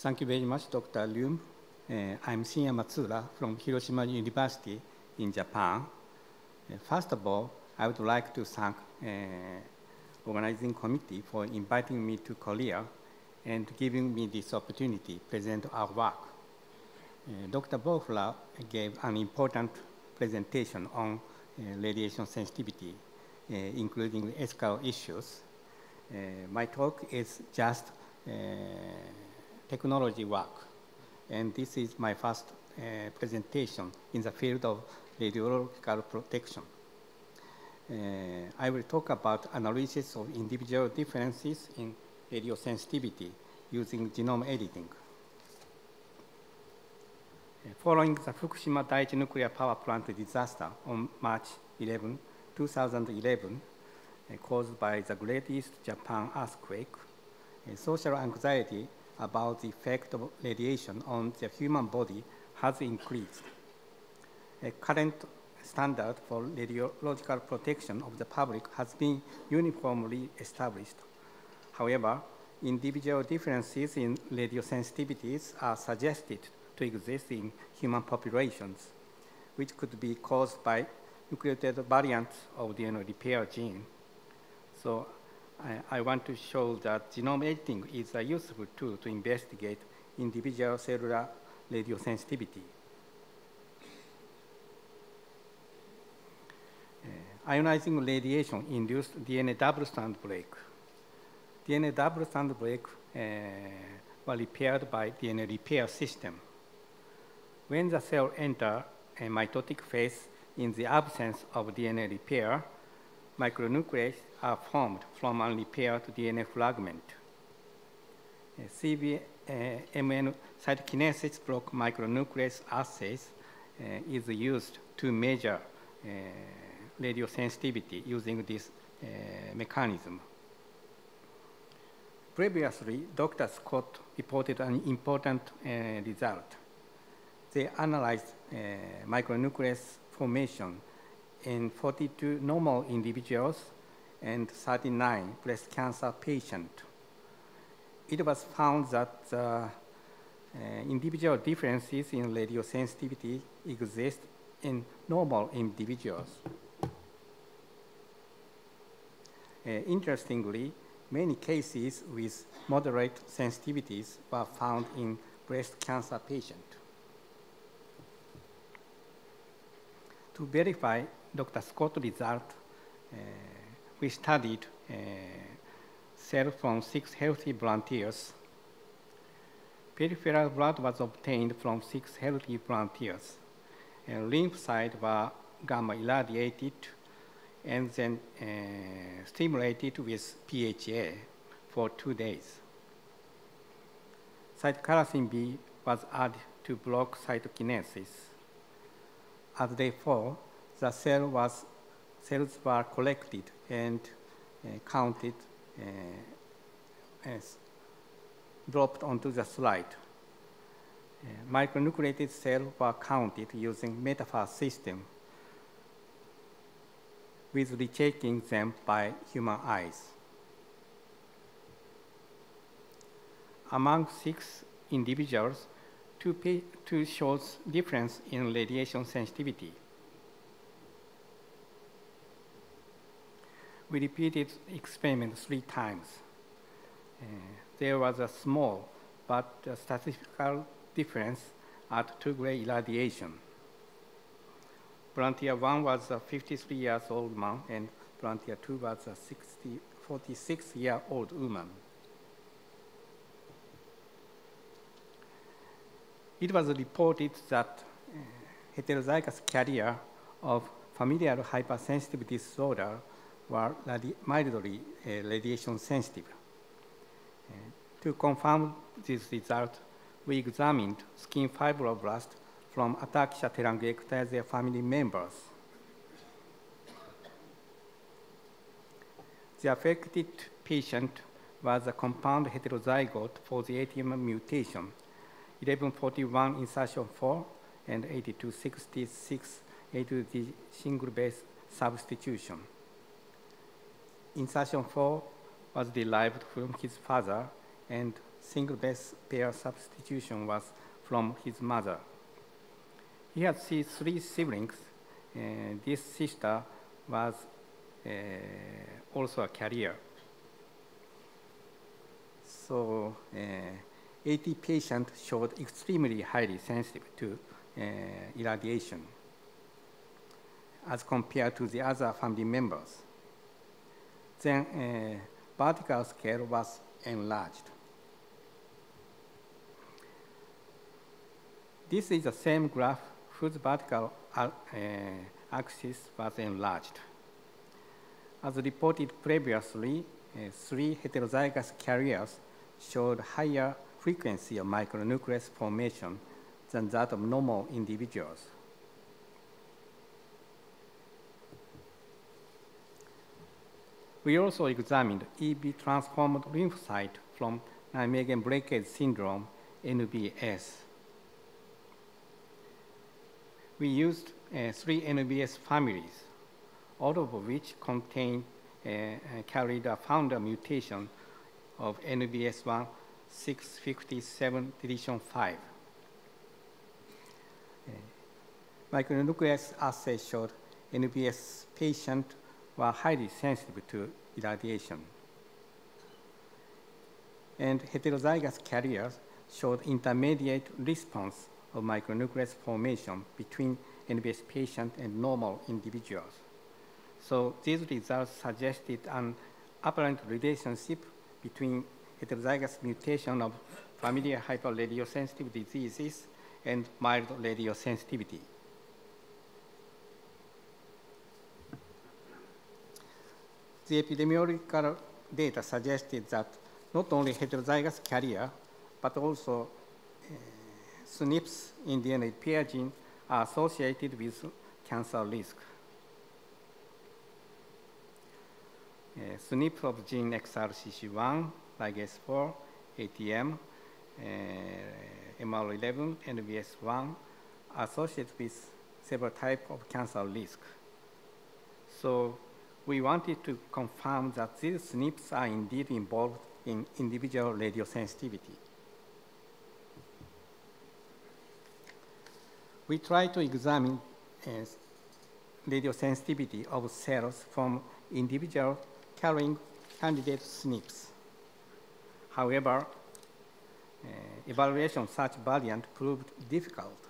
Thank you very much, Dr. Liu. Uh, I'm Shinya Matsura from Hiroshima University in Japan. Uh, first of all, I would like to thank uh, organizing committee for inviting me to Korea and giving me this opportunity to present our work. Uh, Dr. Bofla gave an important presentation on uh, radiation sensitivity, uh, including ethical issues. Uh, my talk is just technology work, and this is my first uh, presentation in the field of radiological protection. Uh, I will talk about analysis of individual differences in radiosensitivity using genome editing. Uh, Following the Fukushima Daiichi nuclear power plant disaster on March 11, 2011, uh, caused by the Great East Japan earthquake, uh, social anxiety about the effect of radiation on the human body has increased. A current standard for radiological protection of the public has been uniformly established. However, individual differences in radiosensitivities are suggested to exist in human populations, which could be caused by nucleotide variants of DNA repair gene. So I, I, want to show that genome editing is a useful tool to investigate individual cellular radiosensitivity. Uh, ionizing radiation induced DNA double-strand break. DNA double-strand break uh, repaired by DNA repair system. When the cell enter a mitotic phase in the absence of DNA repair, micronucleases are formed from unrepaired DNA fragment. Uh, CBMN cytokinesis block micronuclease assays uh, is used to measure uh, radiosensitivity using this uh, mechanism. Previously, Dr. Scott reported an important uh, result. They analyzed uh, micronucleus formation in 42 normal individuals and 39 breast cancer patients. It was found that uh, uh, individual differences in radiosensitivity exist in normal individuals. Uh, interestingly, many cases with moderate sensitivities were found in breast cancer patients. To verify Dr. Scott result, uh, we studied uh, cells from six healthy volunteers. Peripheral blood was obtained from six healthy volunteers. And lymphocytes were gamma irradiated and then uh, stimulated with PHA for two days. Cytokeratin B was added to block cytokinesis. At day four, the cell was, cells were collected and uh, counted uh, as dropped onto the slide. Uh, micronucleated cells were counted using Metafast system with rechecking them by human eyes. Among six individuals, two, two shows difference in radiation sensitivity. We repeated experiment three times. Uh, there was a small but statistical difference at two-gray irradiation. Volunteer 1 was a 53 years old man, and Volunteer 2 was a 60, 46 year old woman. It was reported that uh, heterozygous carrier of familial hypersensitive disorder were radi mildly uh, radiation sensitive. Uh, to confirm this result, we examined skin fibroblasts from Ataxia telangiectasia family members. The affected patient was a compound heterozygote for the ATM mutation, 1141 insertion 4 and 8266 A2D single base substitution. Insertion 4 was derived from his father, and single base pair substitution was from his mother. He had three siblings. and this sister was uh, also a carrier. So uh, 80 patients showed extremely highly sensitive to uh, irradiation as compared to the other family members. Then uh, vertical scale was enlarged. This is the same graph whose vertical uh, axis was enlarged. As reported previously, uh, three heterozygous carriers showed higher frequency of micronucleus formation than that of normal individuals. We also examined EB transformed lymphocyte from Nijmegen breakage syndrome, NBS. We used uh, three NBS families, all of which contain uh, uh, carried a founder mutation of NBS1 657 deletion 5. Uh, micronucleus assay showed NBS patient were highly sensitive to irradiation. And heterozygous carriers showed intermediate response of micronucleus formation between NBS patient and normal individuals. So these results suggested an apparent relationship between heterozygous mutation of familial hyperradiosensitive diseases and mild radiosensitivity. The epidemiological data suggested that not only heterozygous carrier, but also uh, SNPs in DNA repair gene are associated with cancer risk. Uh, SNP of gene XRCC1, ligase 4, ATM, uh, MR11, NBS1 are associated with several types of cancer risk. So we wanted to confirm that these SNPs are indeed involved in individual radiosensitivity. We try to examine uh, radiosensitivity of cells from individual carrying candidate SNPs. However, uh, evaluation of such variant proved difficult,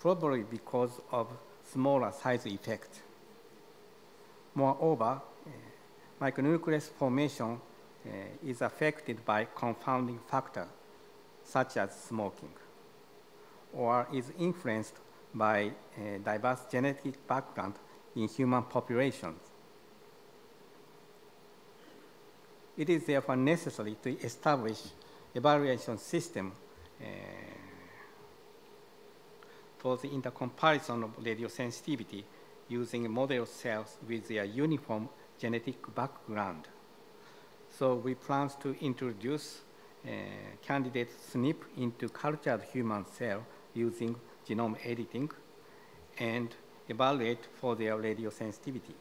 probably because of smaller size effect. Moreover, uh, micronucleus formation uh, is affected by confounding factors such as smoking, or is influenced by diverse genetic background in human populations. It is therefore necessary to establish evaluation system uh, for the intercomparison of radiosensitivity using model cells with their uniform genetic background. So we plan to introduce uh, candidate SNP into cultured human cell using genome editing and evaluate for their radiosensitivity.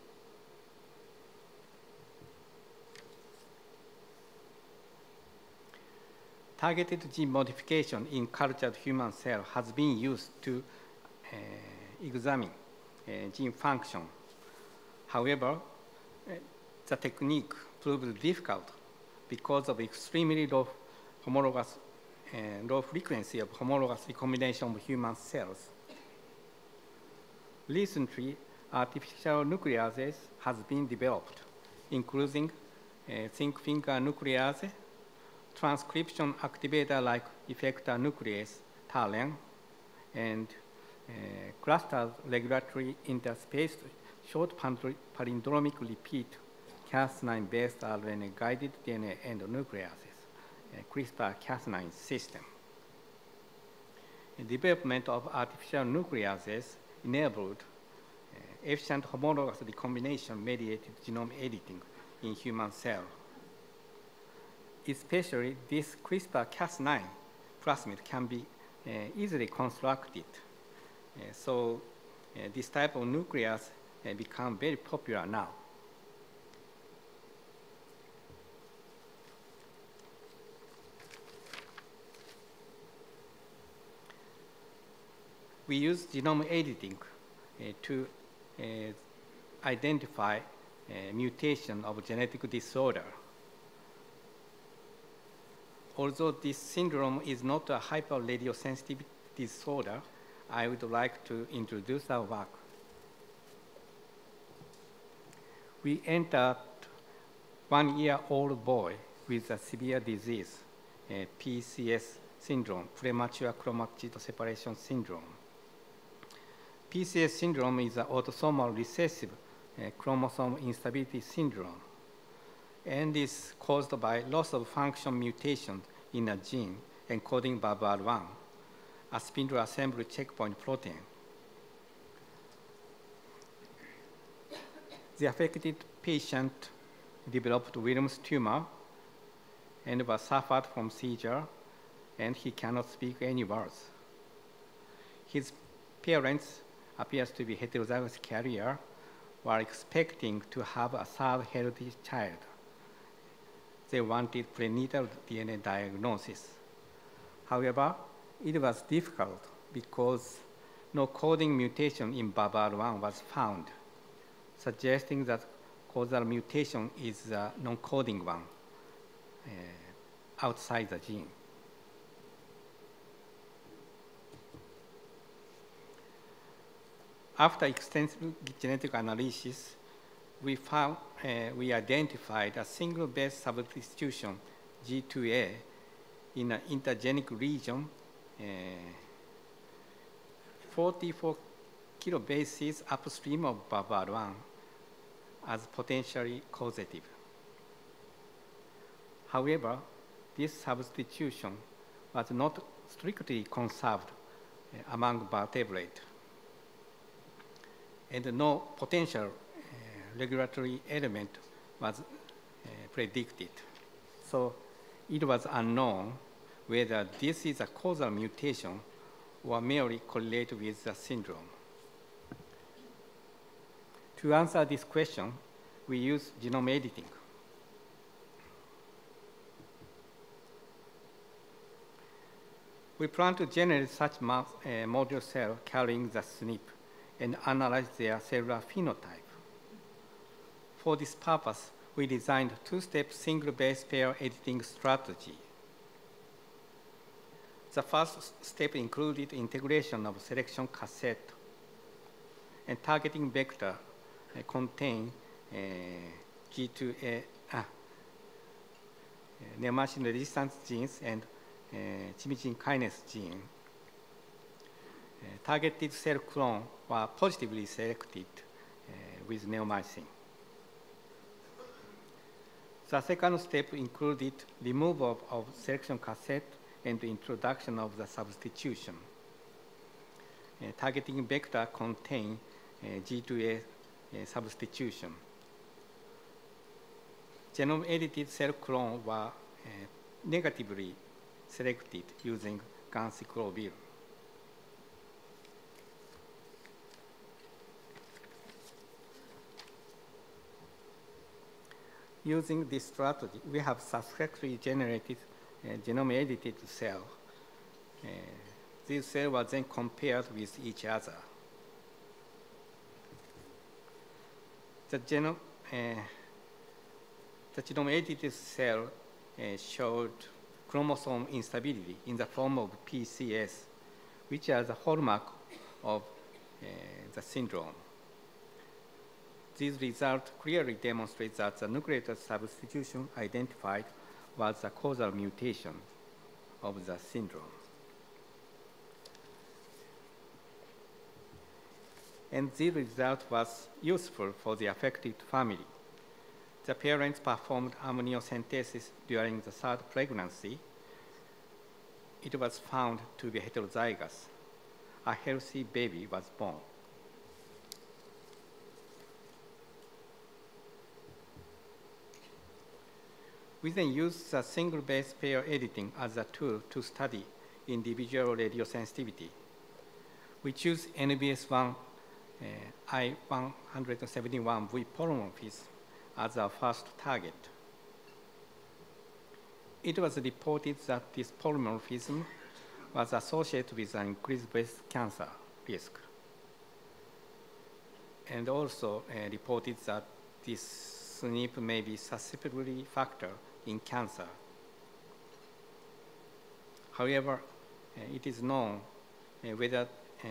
Targeted gene modification in cultured human cell has been used to uh, examine gene function. However, the technique proved difficult because of extremely low homologous, uh, low frequency of homologous recombination of human cells. Recently, artificial nucleases has been developed, including uh, zinc finger nuclease, transcription activator like effector nuclease, TALEN, and uh, clustered regulatory interspaced short palindromic repeat Cas9-based RNA-guided DNA endonucleases, CRISPR-Cas9 system. The development of artificial nucleases enabled uh, efficient homologous recombination mediated genome editing in human cells. Especially this CRISPR-Cas9 plasmid can be uh, easily constructed so this type of nucleus become very popular now. we use genome editing uh, to uh, identify uh, mutation of genetic disorder. Although this syndrome is not a hyperradiosensitive disorder, I would like to introduce our work. We entered one-year-old boy with a severe disease, uh, PCS syndrome, premature chromatid separation syndrome. PCS syndrome is an autosomal recessive chromosome instability syndrome and is caused by loss of function mutation in a gene encoding BABR1, a spindle assembly checkpoint protein. The affected patient developed Wilms tumor and was suffered from seizure, and he cannot speak any words. His parents appears to be heterozygous carrier, were expecting to have a third healthy child. They wanted prenatal DNA diagnosis. However, it was difficult because no coding mutation in BABR1 was found, suggesting that causal mutation is a non-coding one uh, outside the gene. After extensive genetic analysis, we found, uh, we identified a single base substitution, G2A, in an intergenic region, uh, 44 kilobases upstream of BABR1 as potentially causative. However, this substitution was not strictly conserved uh, among vertebrates, and no potential uh, regulatory element was uh, predicted. So it was unknown whether this is a causal mutation or merely correlate with the syndrome. To answer this question, we use genome editing. We plan to generate such uh, module cell carrying the SNP and analyze their cellular phenotype. For this purpose, we designed two-step single base pair editing strategy. The first step included integration of selection cassette and targeting vector uh, contain uh, G2A, ah, neomycin resistance genes and uh, kinase gene. Uh, targeted cell clone were positively selected uh, with neomycin. The second step included removal of selection cassette and introduction of the substitution. Uh, targeting vector contain uh, G2A uh, substitution. Genome edited cell clone were negatively selected using ganciclovir. Using this strategy, we have successfully generated genome edited cell. Uh, these cells were then compared with each other. The genome, uh, the genome edited cell uh, showed chromosome instability in the form of PCS, which is a hallmark of uh, the syndrome. These results clearly demonstrate that the nucleotide substitution identified was the causal mutation of the syndrome. And the result was useful for the affected family. The parents performed amniocentesis during the third pregnancy. It was found to be heterozygous. A healthy baby was born. We then use the single base pair editing as a tool to study individual radiosensitivity. We choose NBS1 uh, I171V polymorphism as our first target. It was reported that this polymorphism was associated with an increased breast cancer risk. And also uh, reported that this SNP may be susceptibility factor in cancer. However, uh, it is known uh, whether, uh,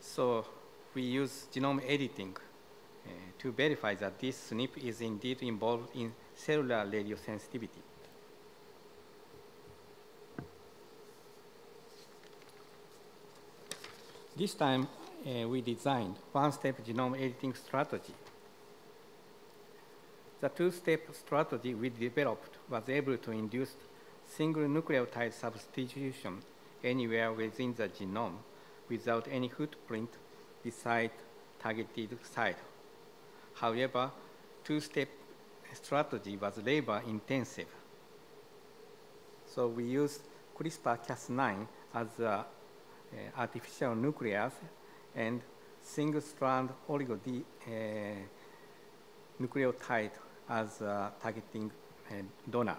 so we use genome editing to verify that this SNP is indeed involved in cellular radiosensitivity. This time, uh, we designed one-step genome editing strategy. The two-step strategy we developed was able to induce single nucleotide substitution anywhere within the genome without any footprint beside targeted site. However, two-step strategy was labor intensive. So we used CRISPR-Cas9 as a uh, artificial nucleus and single-strand oligo uh, nucleotide as a targeting uh, donor.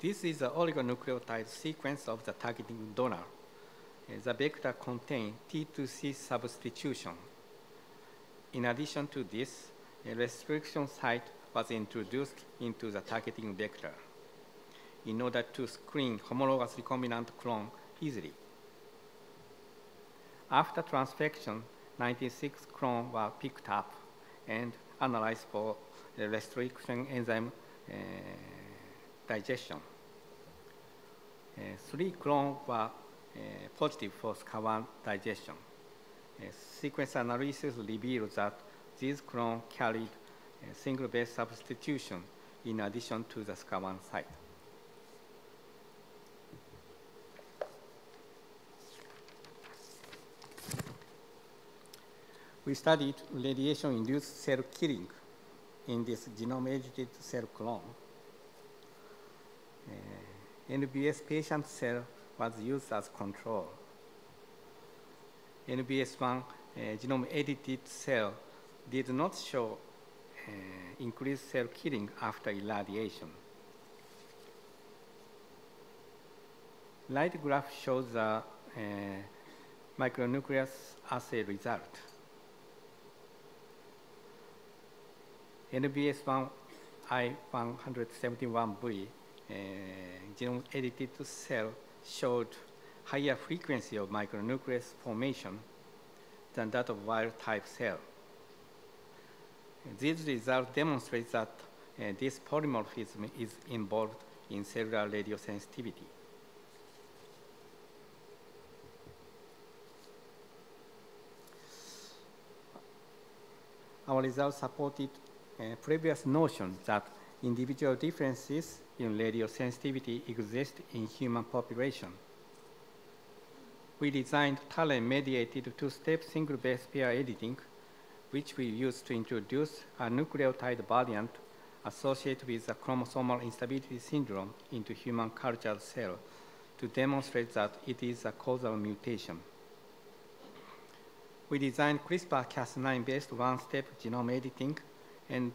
This is the oligonucleotide sequence of the targeting donor. The vector contains T2C substitution. In addition to this, a restriction site was introduced into the targeting vector in order to screen homologous recombinant clone easily. After transfection, 96 clones were picked up and analyzed for the restriction enzyme uh, digestion. Uh, three clones were uh, positive for SCA1 digestion. sequence analysis revealed that these clones carried single base substitution in addition to the SCA1 site. We studied radiation-induced cell killing in this genome-edited cell clone. Uh, NBS patient cell was used as control. NBS1 uh, genome edited cell did not show uh, increased cell killing after irradiation. Light graph shows the uh, micronucleus assay result. NBS1 I171V uh, genome edited cell showed higher frequency of micronucleus formation than that of wild type cell. These results demonstrate that uh, this polymorphism is involved in cellular radiosensitivity. Our results supported uh, previous notion that individual differences in radiosensitivity exist in human population. We designed TALEN-mediated two-step single-base pair editing, which we used to introduce a nucleotide variant associated with a chromosomal instability syndrome into human cultured cell to demonstrate that it is a causal mutation. We designed CRISPR-Cas9-based one-step genome editing and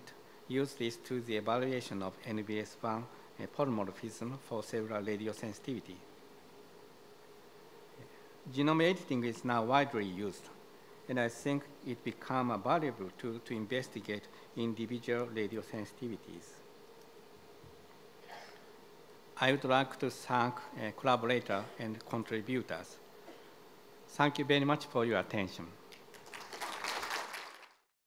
use this to the evaluation of NBS1 uh, polymorphism for cellular radiosensitivity. Genome editing is now widely used, and I think it become a valuable tool to investigate individual radiosensitivities. I would like to thank uh, collaborators and contributors. Thank you very much for your attention.